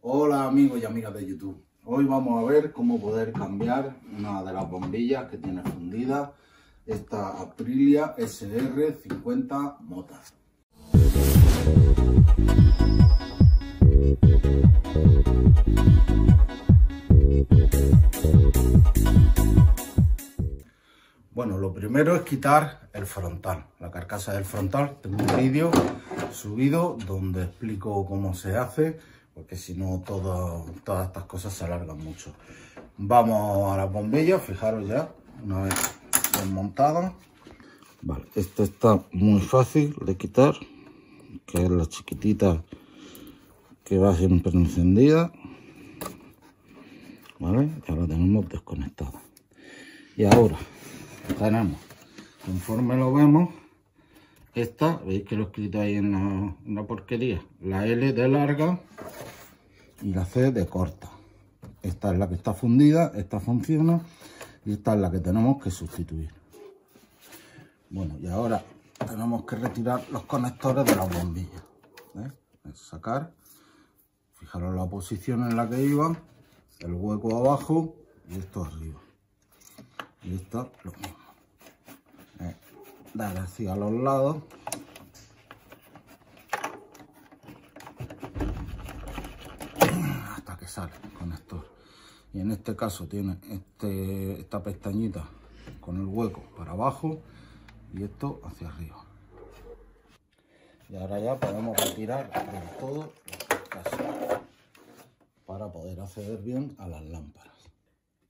Hola amigos y amigas de YouTube. Hoy vamos a ver cómo poder cambiar una de las bombillas que tiene fundida esta Aprilia SR50 Mota. Bueno, lo primero es quitar el frontal, la carcasa del frontal. Tengo un vídeo subido donde explico cómo se hace, porque si no todas estas cosas se alargan mucho. Vamos a las bombillas, fijaros ya, una vez desmontada. Vale, esta está muy fácil de quitar, que es la chiquitita que va siempre encendida. Vale, ya la tenemos desconectada. Y ahora tenemos, conforme lo vemos, esta, veis que lo he escrito ahí en la, porquería, la L de larga y la C de corta. Esta es la que está fundida, esta funciona y esta es la que tenemos que sustituir. Bueno, y ahora tenemos que retirar los conectores de las bombillas. Sacar, fijaros la posición en la que iba, el hueco abajo y esto arriba. Y esto lo mismo. Eh, dar así a los lados. Hasta que sale el conector. Y en este caso tiene este, esta pestañita con el hueco para abajo y esto hacia arriba. Y ahora ya podemos retirar todo para poder acceder bien a las lámparas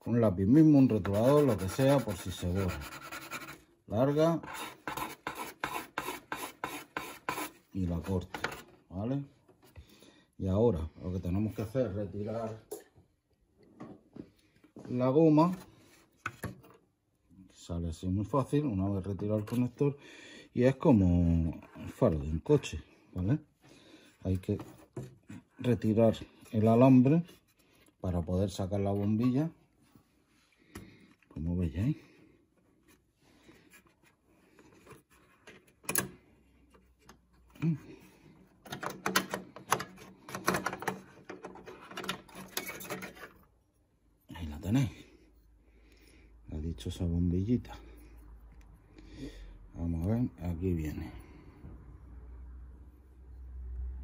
un lápiz mismo, un rotulador, lo que sea, por si se borra. Larga y la corta, ¿vale? Y ahora lo que tenemos que hacer es retirar la goma. Sale así muy fácil, una vez retirado el conector. Y es como el faro de un coche, ¿vale? Hay que retirar el alambre para poder sacar la bombilla como veis ahí. Ahí la tenéis. Esa bombillita. Vamos a ver, aquí viene.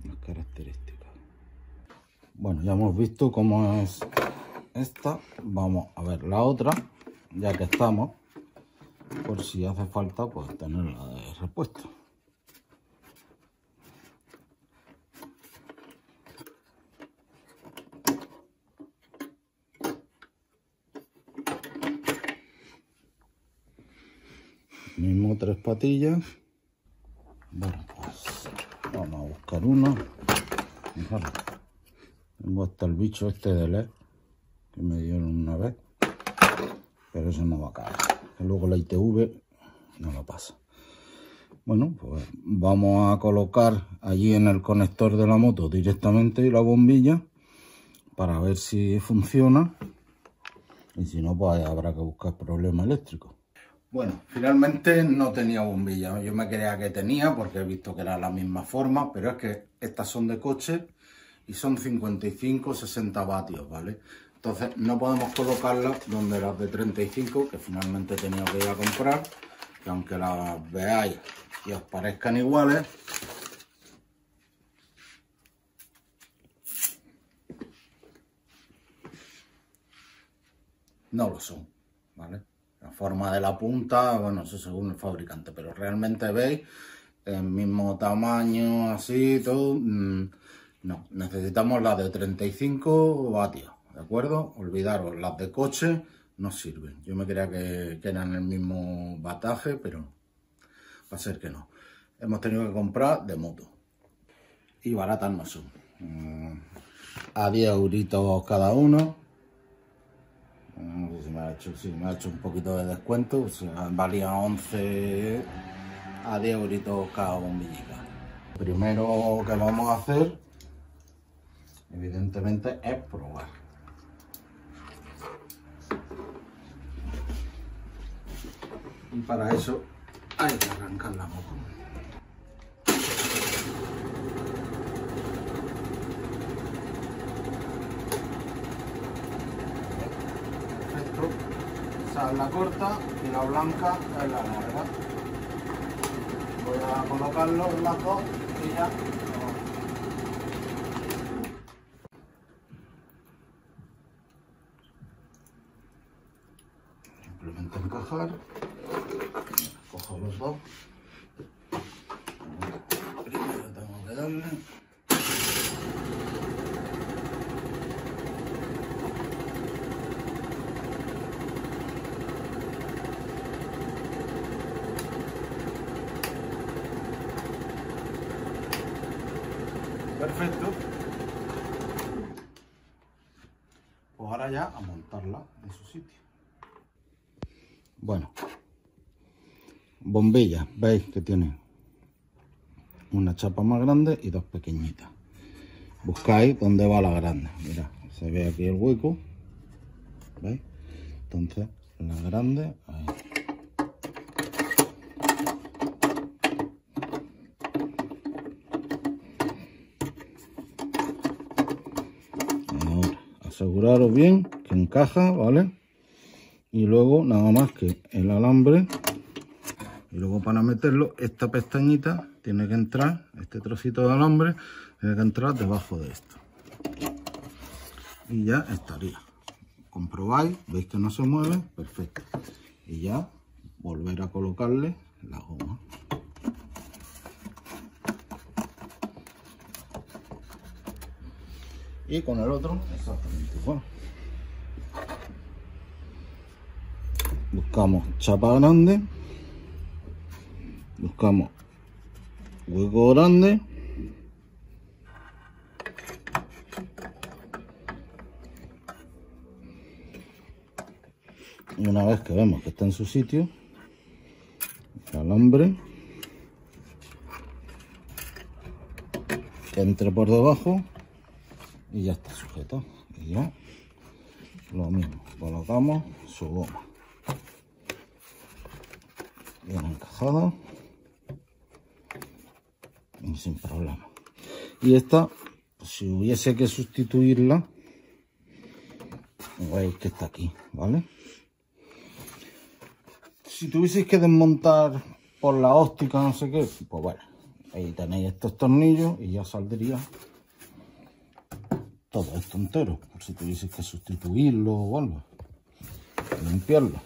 Las características. Bueno, ya hemos visto cómo es esta. Vamos a ver la otra ya que estamos, por si hace falta, pues tenerla de repuesto. Mismo tres patillas. Bueno, pues vamos a buscar una. Tengo hasta el bicho este de LED que me dieron una vez pero eso no va a caer. Luego la ITV no lo pasa. Bueno, pues vamos a colocar allí en el conector de la moto directamente la bombilla para ver si funciona y si no, pues habrá que buscar problema eléctrico. Bueno, finalmente no tenía bombilla. Yo me creía que tenía porque he visto que era la misma forma, pero es que estas son de coche y son 55-60 vatios, ¿vale? Entonces no podemos colocarlas donde las de 35, que finalmente he tenido que ir a comprar, que aunque las veáis y os parezcan iguales, no lo son, ¿vale? Forma de la punta, bueno, eso según el fabricante, pero realmente veis el mismo tamaño, así, todo, mm, no, necesitamos la de 35 vatios. ¿de acuerdo? Olvidaros, las de coche no sirven. Yo me creía que, eran el mismo bataje, pero va a ser que no. Hemos tenido que comprar de moto. Y baratas no son. Mm, a 10 euritos cada uno. Si me ha hecho, me ha hecho un poquito de descuento. Sea, valía 11 a 10 euritos cada bombillita. Primero que vamos a hacer, evidentemente, es probar. y para eso hay que arrancar la moto. Esa es la corta y la blanca es la larga. Voy a colocarlo en las dos y ya. Simplemente encajar. Cojo los dos. Primero tengo que darle. Perfecto. Pues ahora ya a montarla en su sitio. Bueno, bombilla, veis que tiene una chapa más grande y dos pequeñitas. Buscáis dónde va la grande. Mira, se ve aquí el hueco. ¿Veis? Entonces, la grande, ahí. Ahora, aseguraros bien que encaja, ¿vale? Y luego nada más que el alambre. Y luego para meterlo, esta pestañita tiene que entrar, este trocito de alambre, tiene que entrar debajo de esto. Y ya estaría. Comprobáis, veis que no se mueve, perfecto. Y ya volver a colocarle la goma. Y con el otro, exactamente igual. Buscamos chapa grande. Buscamos hueco grande. Y una vez que vemos que está en su sitio, el alambre que entre por debajo y ya está sujeto. Y ya lo mismo, colocamos su goma. Bien encajada y sin problema. Y esta, pues, si hubiese que sustituirla, veis que está aquí, ¿vale? Si tuvieseis que desmontar por la óptica, no sé qué, pues bueno, ahí tenéis estos tornillos y ya saldría todo esto entero, por si tuvieseis que sustituirlo o algo, limpiarlo.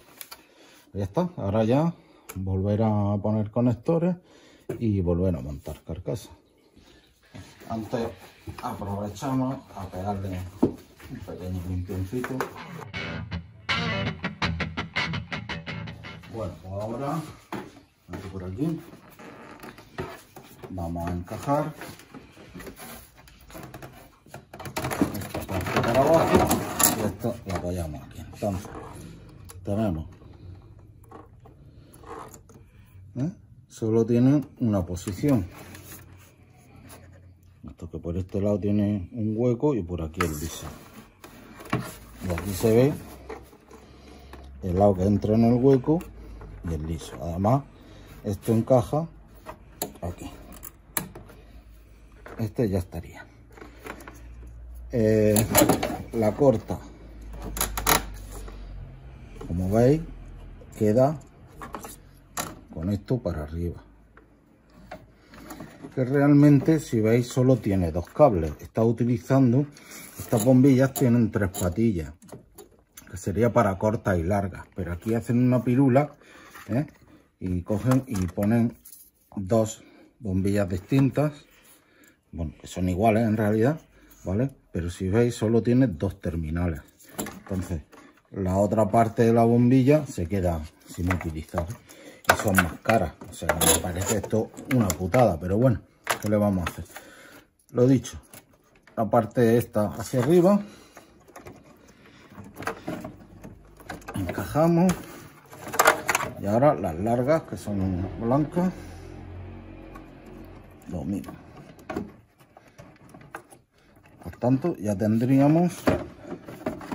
Ya está, ahora ya volver a poner conectores y volver a montar carcasa. Antes aprovechamos a pegarle un pequeño limpioncito. Bueno, pues ahora, por aquí, vamos a encajar esta parte para y esto lo apoyamos aquí. Entonces, tenemos. ¿eh? solo tiene una posición. Esto que por este lado tiene un hueco y por aquí el liso y aquí se ve el lado que entra en el hueco y el liso. Además esto encaja aquí. Este ya estaría eh, la corta. Como veis queda con esto para arriba. Que realmente si veis solo tiene dos cables. Está utilizando estas bombillas tienen tres patillas que sería para corta y larga pero aquí hacen una pirula ¿eh? y cogen y ponen dos bombillas distintas. Bueno que son iguales en realidad vale pero si veis solo tiene dos terminales entonces la otra parte de la bombilla se queda sin utilizar y son más caras. O sea, me parece esto una putada, pero bueno, ¿qué le vamos a hacer? Lo dicho, la parte esta hacia arriba, encajamos y ahora las largas que son blancas, lo mismo tanto ya tendríamos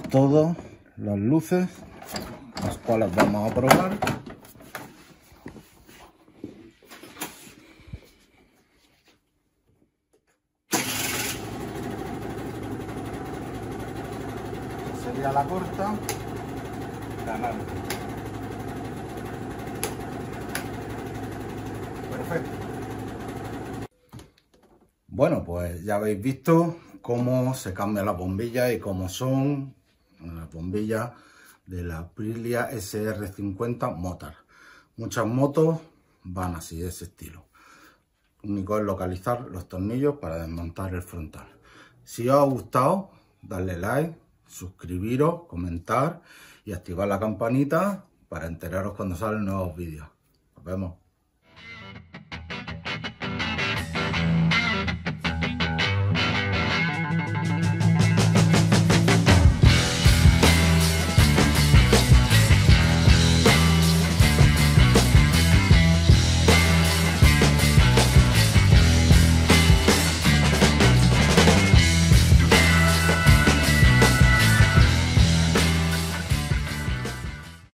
todas las luces las cuales vamos a probar. Sería la corta la larga perfecto. Bueno pues ya habéis visto cómo se cambia la bombilla y cómo son las bombillas de la Aprilia SR50 Motor. Muchas motos van así, de ese estilo. Lo único es localizar los tornillos para desmontar el frontal. Si os ha gustado, darle like, suscribiros, comentar y activar la campanita para enteraros cuando salen nuevos vídeos. Nos vemos.